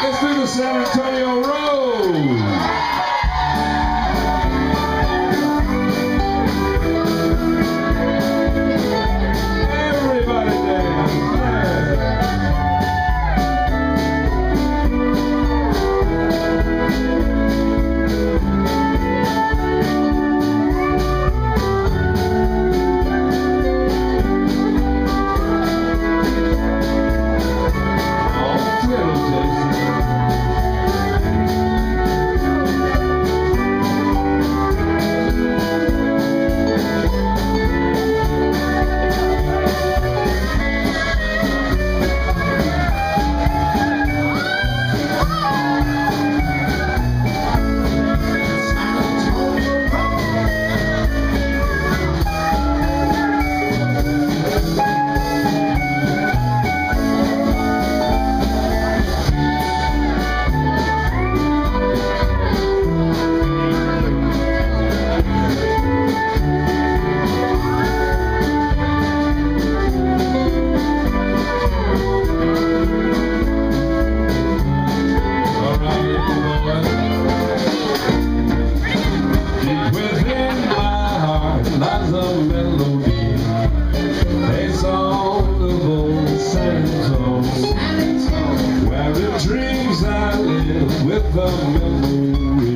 Let's do the San Antonio Road. A melody. Old. Where dreams I live with a memory.